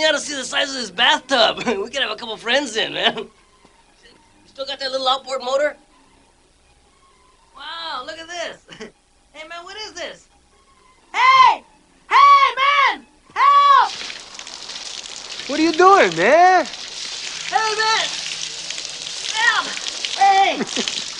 You ought to see the size of this bathtub. we could have a couple friends in, man. Still got that little outboard motor? Wow, look at this. hey, man, what is this? Hey! Hey, man! Help! What are you doing, man? Hey, man! Help! Hey!